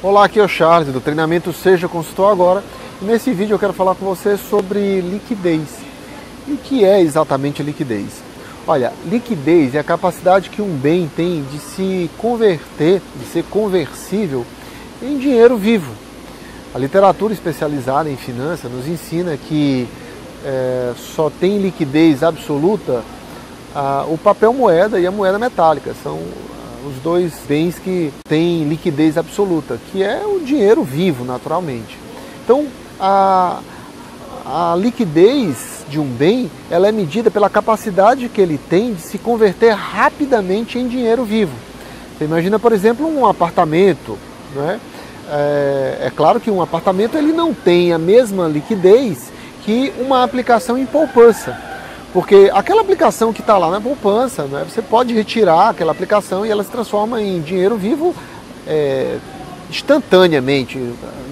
Olá, aqui é o Charles do treinamento Seja Consultor Agora. Nesse vídeo eu quero falar com você sobre liquidez. E o que é exatamente liquidez? Olha, liquidez é a capacidade que um bem tem de se converter, de ser conversível em dinheiro vivo. A literatura especializada em finanças nos ensina que é, só tem liquidez absoluta ah, o papel moeda e a moeda metálica. São os dois bens que têm liquidez absoluta, que é o dinheiro vivo, naturalmente. Então, a, a liquidez de um bem ela é medida pela capacidade que ele tem de se converter rapidamente em dinheiro vivo. Você imagina, por exemplo, um apartamento. Né? É, é claro que um apartamento ele não tem a mesma liquidez que uma aplicação em poupança. Porque aquela aplicação que está lá na poupança, né, você pode retirar aquela aplicação e ela se transforma em dinheiro vivo é, instantaneamente,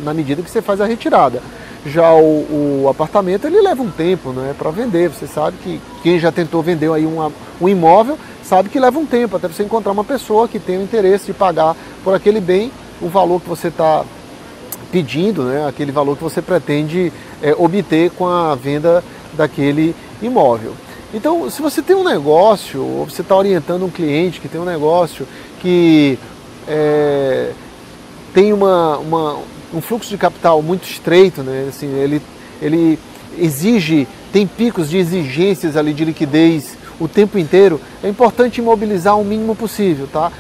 na medida que você faz a retirada. Já o, o apartamento ele leva um tempo né, para vender. Você sabe que quem já tentou vender aí um, um imóvel sabe que leva um tempo até você encontrar uma pessoa que tem o interesse de pagar por aquele bem o valor que você está pedindo, né, aquele valor que você pretende é, obter com a venda daquele imóvel. Então, se você tem um negócio, ou você está orientando um cliente que tem um negócio que é, tem uma, uma, um fluxo de capital muito estreito, né? assim, ele, ele exige, tem picos de exigências ali de liquidez o tempo inteiro, é importante imobilizar o mínimo possível, tá?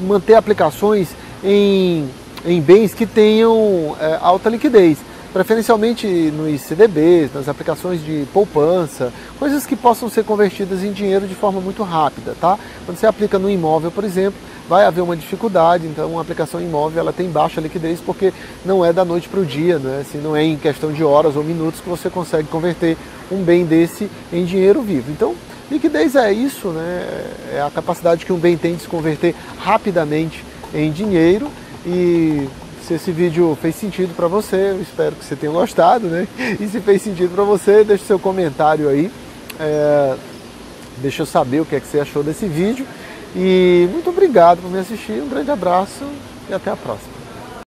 manter aplicações em, em bens que tenham é, alta liquidez preferencialmente nos CDBs, nas aplicações de poupança, coisas que possam ser convertidas em dinheiro de forma muito rápida, tá? Quando você aplica no imóvel, por exemplo, vai haver uma dificuldade, então uma aplicação imóvel ela tem baixa liquidez porque não é da noite para o dia, né? assim, não é em questão de horas ou minutos que você consegue converter um bem desse em dinheiro vivo. Então, liquidez é isso, né? é a capacidade que um bem tem de se converter rapidamente em dinheiro e se esse vídeo fez sentido para você, eu espero que você tenha gostado, né? E se fez sentido para você, deixe seu comentário aí. É, deixa eu saber o que é que você achou desse vídeo. E muito obrigado por me assistir, um grande abraço e até a próxima.